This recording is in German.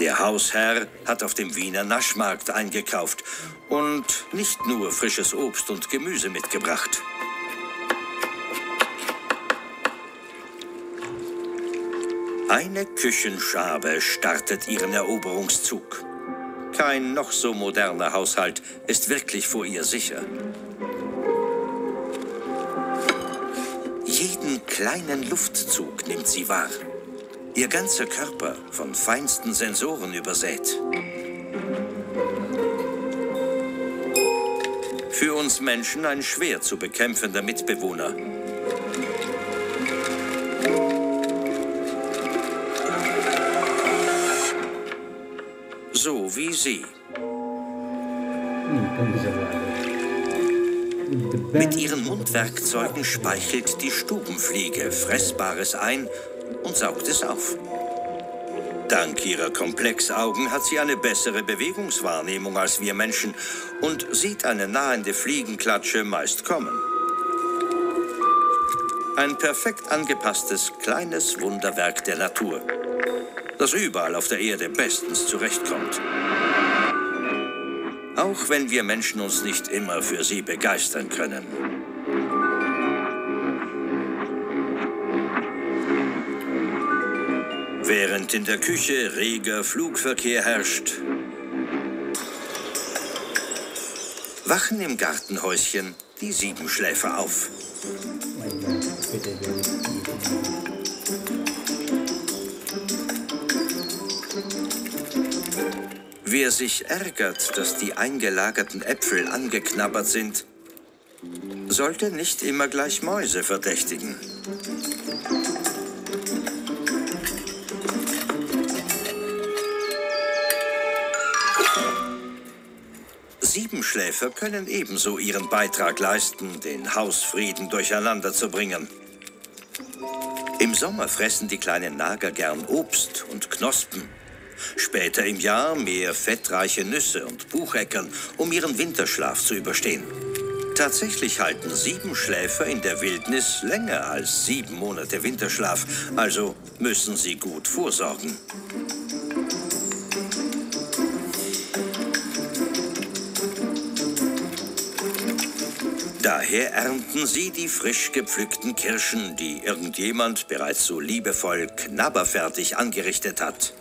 Der Hausherr hat auf dem Wiener Naschmarkt eingekauft und nicht nur frisches Obst und Gemüse mitgebracht. Eine Küchenschabe startet ihren Eroberungszug. Kein noch so moderner Haushalt ist wirklich vor ihr sicher. Jeden kleinen Luftzug nimmt sie wahr. Ihr ganzer Körper von feinsten Sensoren übersät. Für uns Menschen ein schwer zu bekämpfender Mitbewohner. So wie sie. Mit ihren Mundwerkzeugen speichelt die Stubenfliege Fressbares ein und saugt es auf. Dank ihrer Komplexaugen hat sie eine bessere Bewegungswahrnehmung als wir Menschen und sieht eine nahende Fliegenklatsche meist kommen. Ein perfekt angepasstes kleines Wunderwerk der Natur, das überall auf der Erde bestens zurechtkommt. Auch wenn wir Menschen uns nicht immer für sie begeistern können. Während in der Küche reger Flugverkehr herrscht, wachen im Gartenhäuschen die Siebenschläfer auf. Wer sich ärgert, dass die eingelagerten Äpfel angeknabbert sind, sollte nicht immer gleich Mäuse verdächtigen. Siebenschläfer können ebenso ihren Beitrag leisten, den Hausfrieden durcheinander zu bringen. Im Sommer fressen die kleinen Nager gern Obst und Knospen. Später im Jahr mehr fettreiche Nüsse und Bucheckern, um ihren Winterschlaf zu überstehen. Tatsächlich halten Siebenschläfer in der Wildnis länger als sieben Monate Winterschlaf, also müssen sie gut vorsorgen. Daher ernten sie die frisch gepflückten Kirschen, die irgendjemand bereits so liebevoll knabberfertig angerichtet hat.